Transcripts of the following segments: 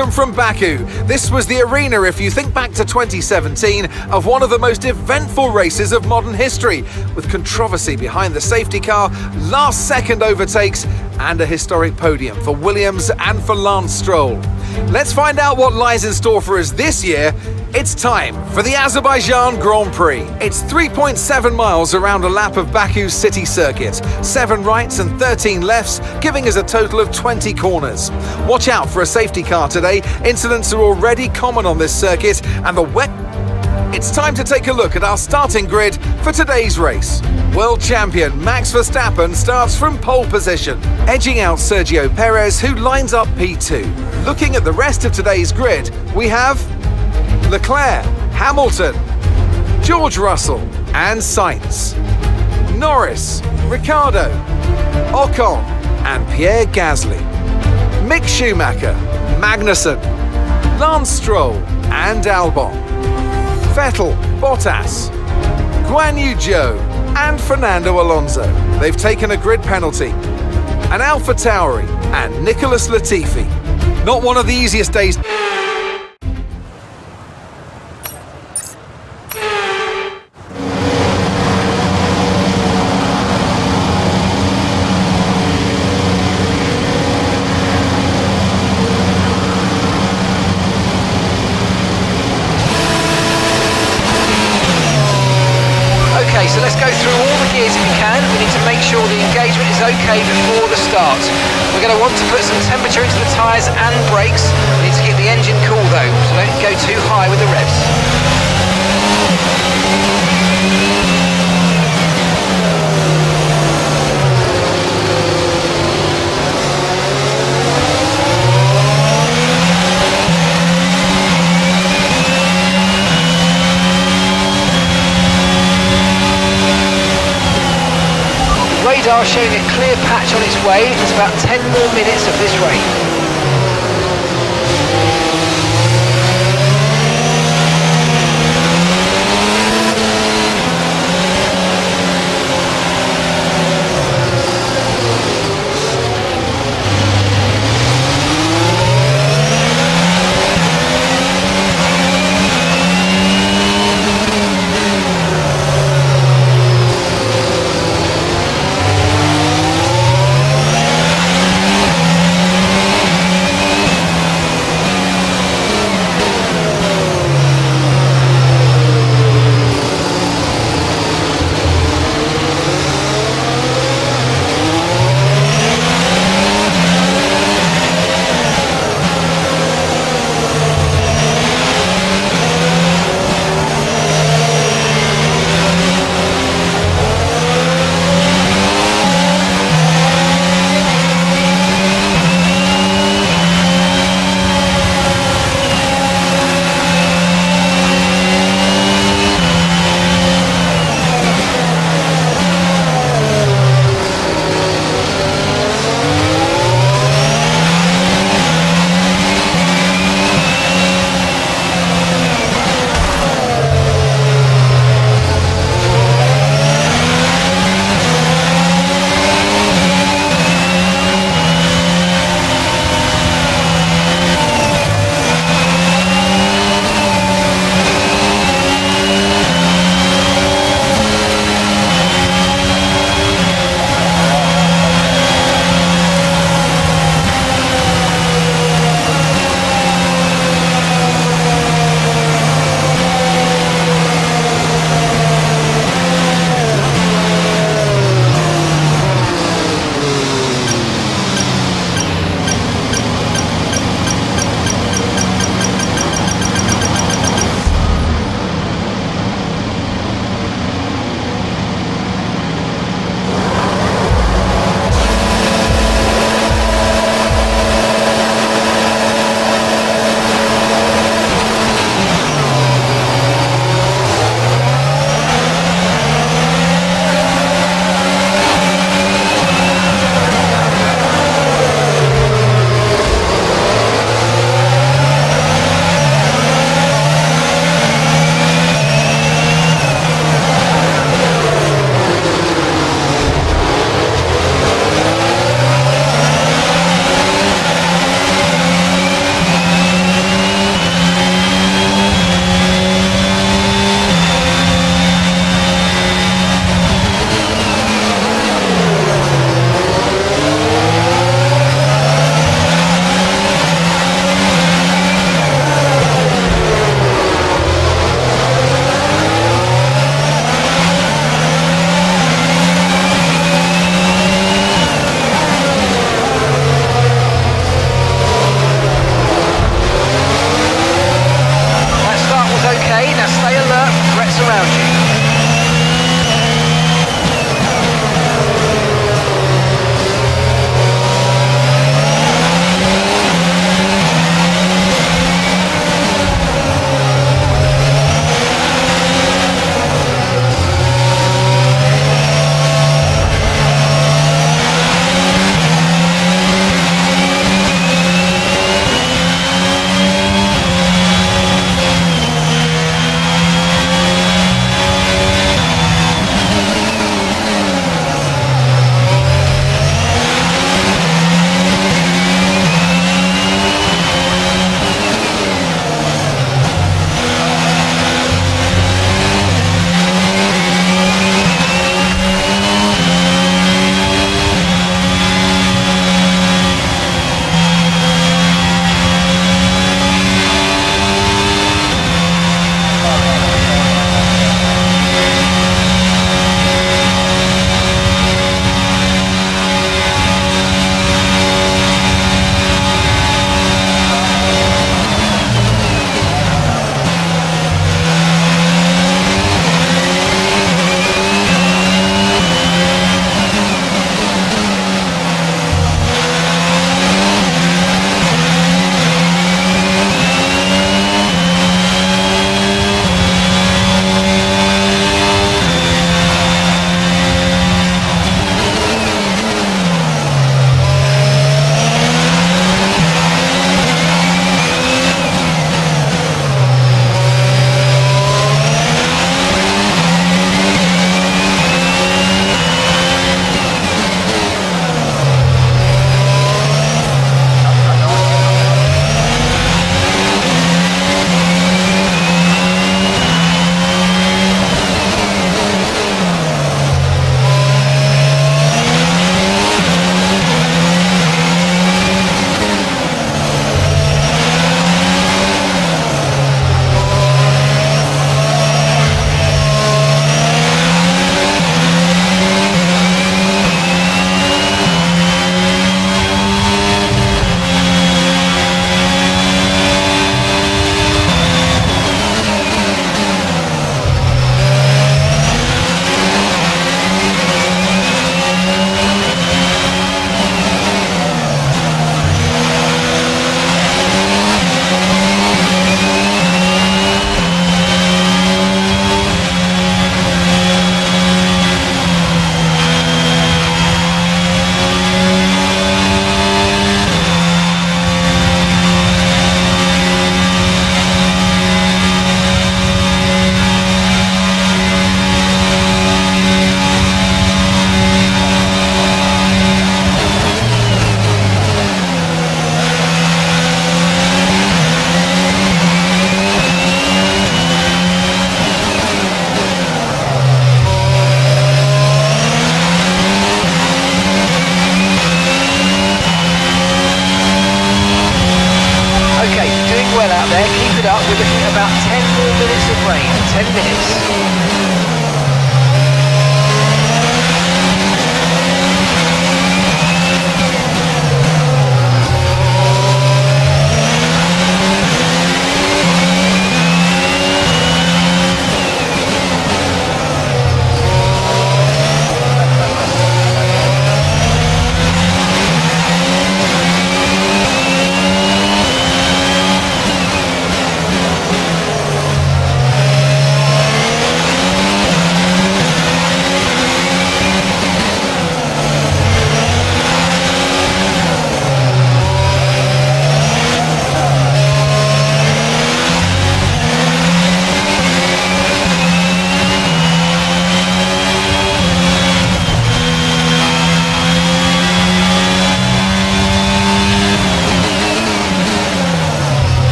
From Baku, this was the arena, if you think back to 2017, of one of the most eventful races of modern history, with controversy behind the safety car, last second overtakes, and a historic podium for Williams and for Lance Stroll. Let's find out what lies in store for us this year. It's time for the Azerbaijan Grand Prix. It's 3.7 miles around a lap of Baku's city circuit, 7 rights and 13 lefts, giving us a total of 20 corners. Watch out for a safety car today. Incidents are already common on this circuit, and the wet it's time to take a look at our starting grid for today's race. World champion Max Verstappen starts from pole position, edging out Sergio Perez, who lines up P2. Looking at the rest of today's grid, we have Leclerc, Hamilton, George Russell, and Sainz, Norris, Ricciardo, Ocon, and Pierre Gasly, Mick Schumacher, Magnussen, Lance Stroll, and Albon, Vettel, Bottas, Guan Yu Zhou, and Fernando Alonso. They've taken a grid penalty. And Alpha Tauri and Nicholas Latifi. Not one of the easiest days. Showing a clear patch on its way. It's about 10 more minutes of this rain.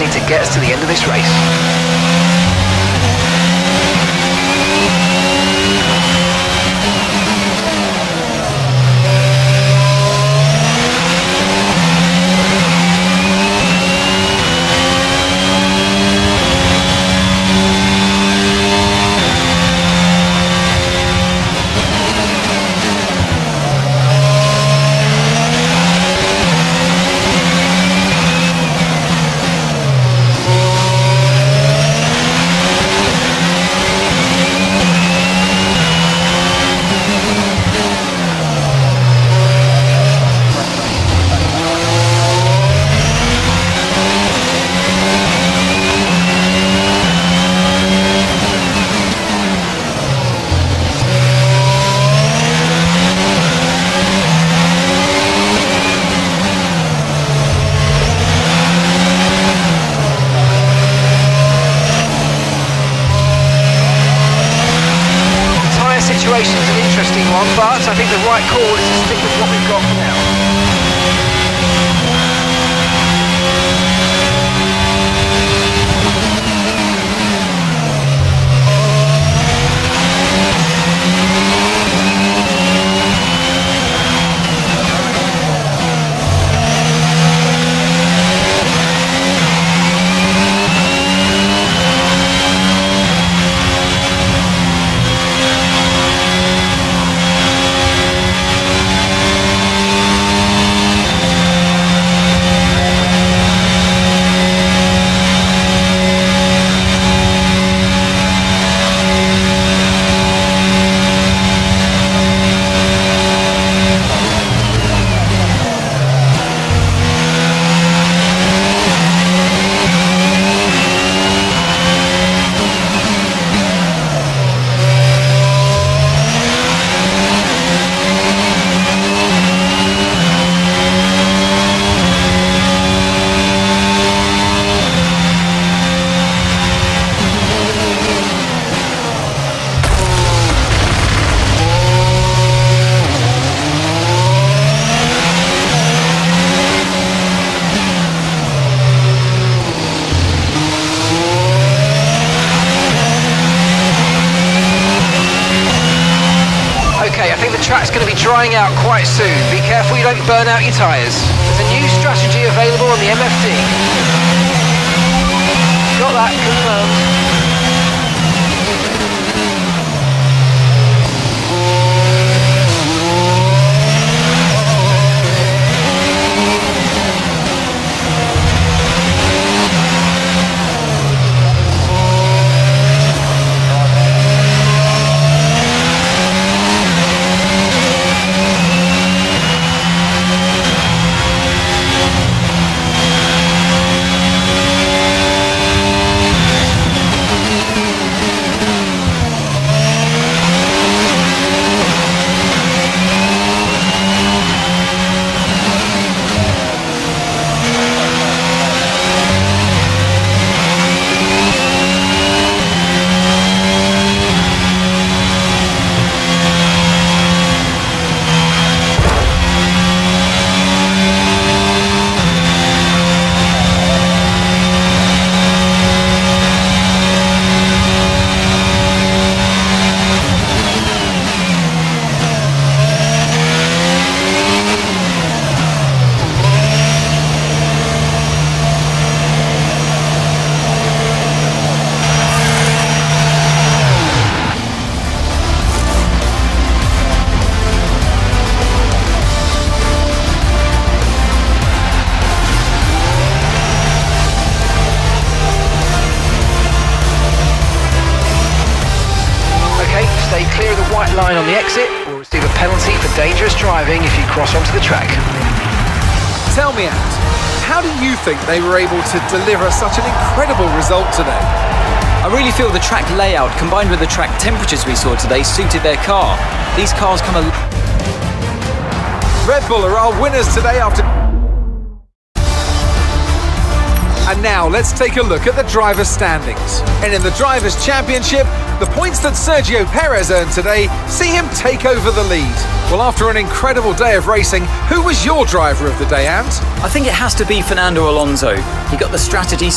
Need to get us to the end of this race. The is an interesting one, but I think the right call is to stick with what we've got drying out quite soon. Be careful you don't burn out your tyres. There's a new strategy available on the MFD. Got that confirmed. Okay, stay clear of the white line on the exit. We'll receive a penalty for dangerous driving if you cross onto the track. Tell me, Ant, how do you think they were able to deliver such an incredible result today? I really feel the track layout combined with the track temperatures we saw today suited their car. These cars come a Red Bull are our winners today after And now let's take a look at the drivers' standings. And in the Drivers' Championship, the points that Sergio Perez earned today see him take over the lead. Well, after an incredible day of racing, who was your driver of the day, Ant? I think it has to be Fernando Alonso. He got the strategy